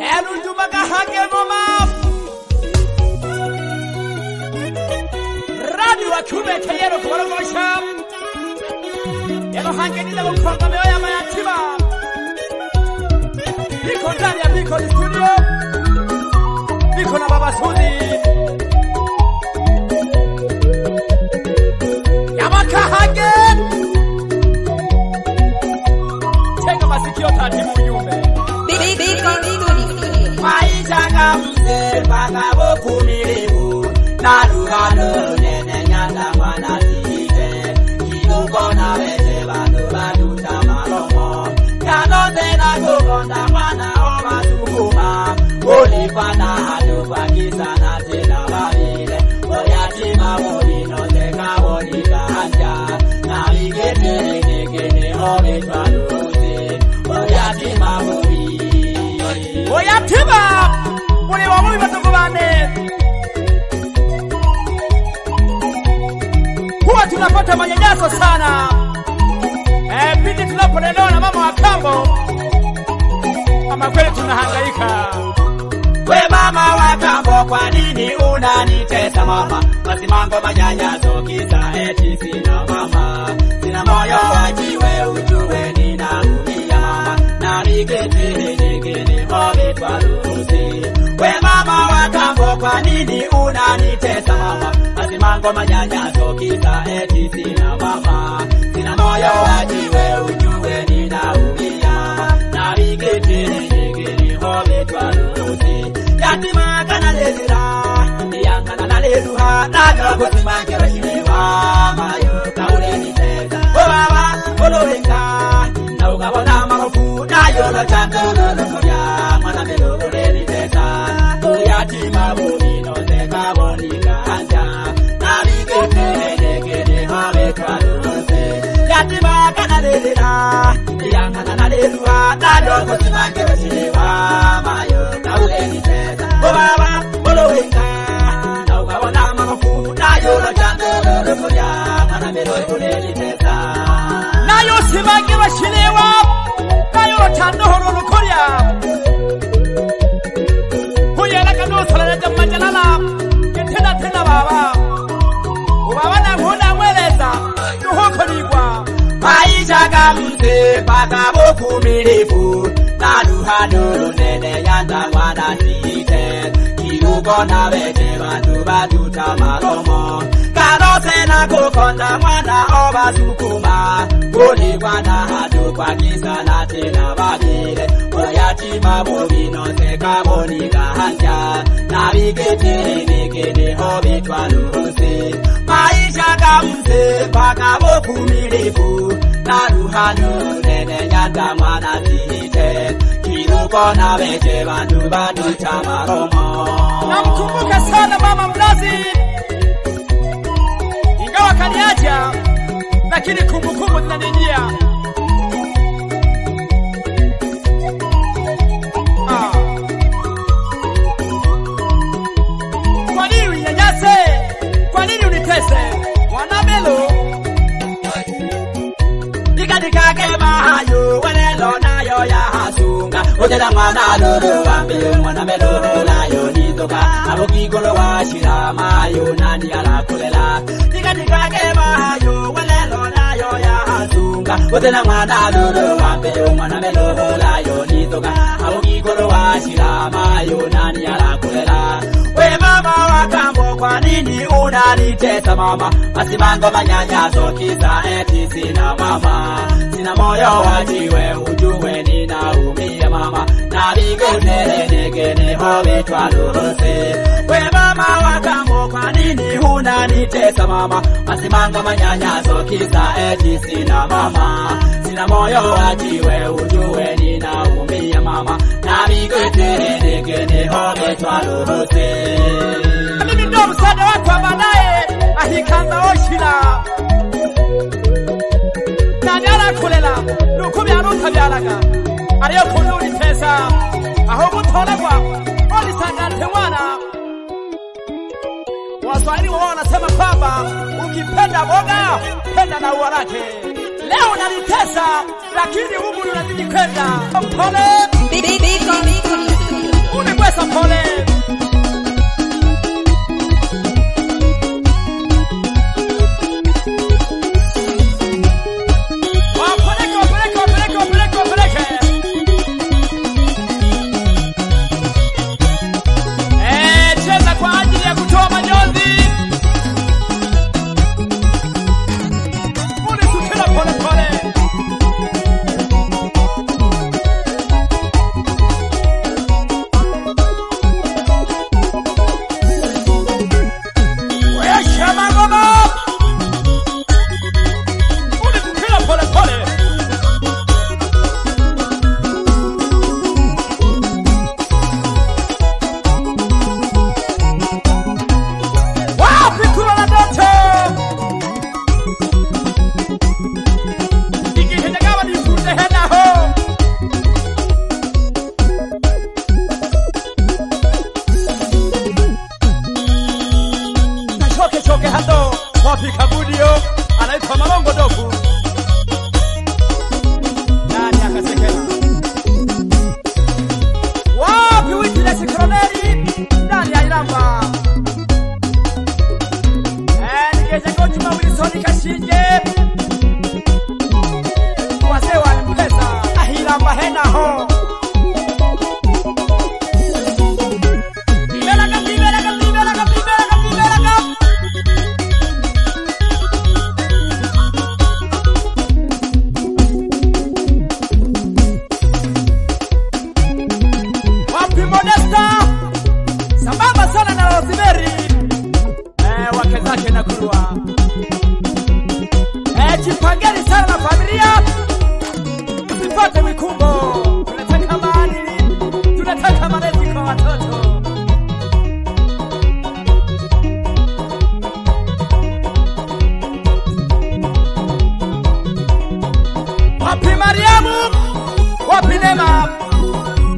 elundu bakahagemo mafu. Rami wakubeteyero kubalogosha yanohangenile gukonga meyo yamayatiba biko ndani ya biko studio. Biko na babasuzi oyatima muli oyatima muli wamubi batogo bane huwa tunapata manyanyaso sana. Eh, pindi tunapolelewa na mama wa kambo ama kweli tunahangaika. We mama wa kambo, kwa nini unanitesa mama? Masimango manyanyaso kisa eti sina mama, na. We mama wa kambo, kwa nini unanitesa? Mama? Manyanyaso kisa eti sina mama, sina moyo wa jiwe, ujue ninaumia. Na viketini nikini ovitwa ruhusi yatima kana lezira yangana naleluha najogotimange bashimewa Yanga na na leluwa, na dogo timangere akabokumulivu taluhano nene yanda mwana hiite kirugo nawe tevantu vatuta malomo kanosena kukonda mwana ovasukuma kulikwana hatukwakisana tena vavile oyatima vovinosekavonika hanja. Navikiterenekene ovitwa luhusi maisha kamse pakavokumilivu naruhanu nenenyata mwana tiite kiruko na veche vantu vanoita maromo. Namkumbuka sana mama mnazi ingawa kaniacha lakini kumbukumbu zinanijia kumbu otela mwana lolo wambele mwana melolo la yonitoka abokikolo washirama yo nani alakolela? Tikatikakemayo welelo nayo yasunga otela mwana lolo wambele mwana melolo la yonitoka wa shirama yo nani alakolela? We mama wakam kwa nini unanitesa mama? Masimango manyanyaso kisa eti sina mama. Sina moyo wajiwe, ujue ninaumia mama. Na viguterenegene hovitwa luhuse we mama wa kwa nini unanitesa mama? Masimango manyanyaso kisa eti sina mama. Sina moyo wajiwe, ujue ninaumia mama. Na viguterenegene hovitwa luhuse msaada wako wa baadaye ahikanza oshira nani arakulela nukubyara utabyaraga ariyo kuntu unitesa aho gutoragwa onisangante mwana. Waswahili wao wanasema kwamba ukipenda boga penda na ua lake leo unanitesa lakini umri unazidi kwenda pole. Biko, biko.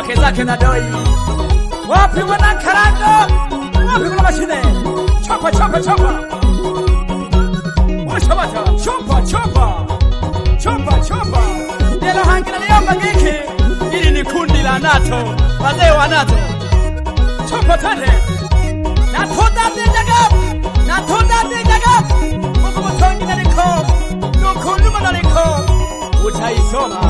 wake zake na doi, wapigwa na karando, wapigwa na mashine, chopa chopa chopa, washa washa, chopa chopa chopa chopa. Nelo hangilalio magiki, hili ni kundi la NATO, wazee wa NATO, chopa tande, natunda ndindaga, natunda ndindaga, mungu mutongi naliko, nukunuma naliko, utaisoma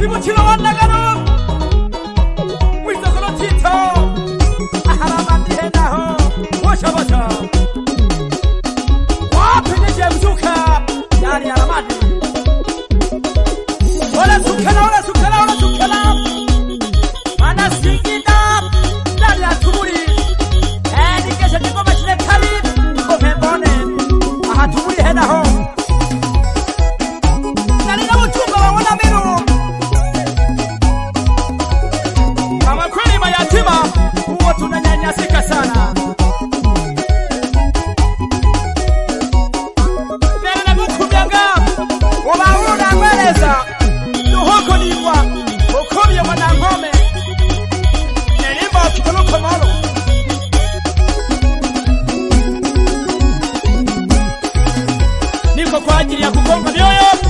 Vivo Chilawan Nagano. Come on, yo.